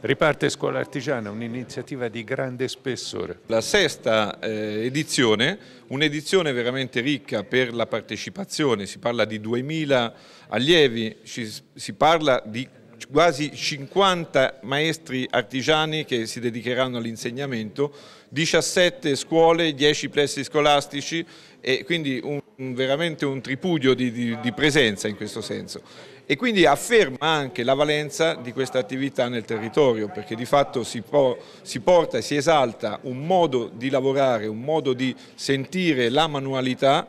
Riparte Scuola Artigiana, un'iniziativa di grande spessore. La sesta eh, edizione, un'edizione veramente ricca per la partecipazione, si parla di 2000 allievi, ci, si parla di quasi 50 maestri artigiani che si dedicheranno all'insegnamento, 17 scuole, 10 plessi scolastici e quindi un, un, veramente un tripudio di, di, di presenza in questo senso. E quindi afferma anche la valenza di questa attività nel territorio perché di fatto si, po si porta e si esalta un modo di lavorare, un modo di sentire la manualità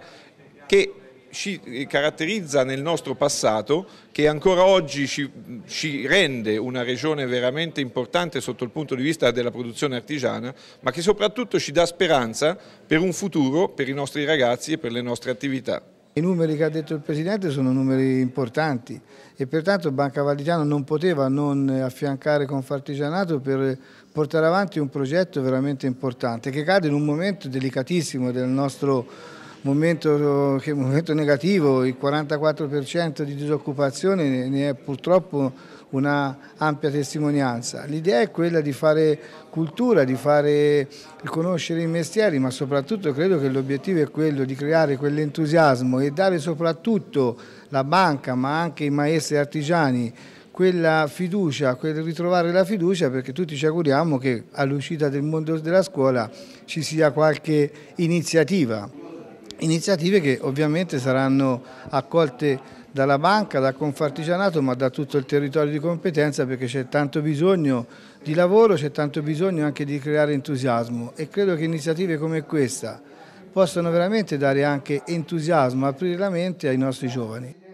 che ci caratterizza nel nostro passato, che ancora oggi ci, ci, rende una regione veramente importante sotto il punto di vista della produzione artigiana, ma che soprattutto ci dà speranza per un futuro per i nostri ragazzi e per le nostre attività. I numeri che ha detto il Presidente sono numeri importanti e pertanto Banca Valdigiano non poteva non affiancare Confartigianato per portare avanti un progetto veramente importante che cade in un momento delicatissimo del nostro momento, momento negativo, il 44% di disoccupazione ne è purtroppo una ampia testimonianza. L'idea è quella di fare cultura, di fare riconoscere i mestieri, ma soprattutto credo che l'obiettivo è quello di creare quell'entusiasmo e dare soprattutto la banca, ma anche i maestri artigiani, quella fiducia, quel ritrovare la fiducia perché tutti ci auguriamo che all'uscita del mondo della scuola ci sia qualche iniziativa iniziative che ovviamente saranno accolte dalla banca, dal Confartigianato ma da tutto il territorio di competenza perché c'è tanto bisogno di lavoro, c'è tanto bisogno anche di creare entusiasmo e credo che iniziative come questa possano veramente dare anche entusiasmo, aprire la mente ai nostri giovani.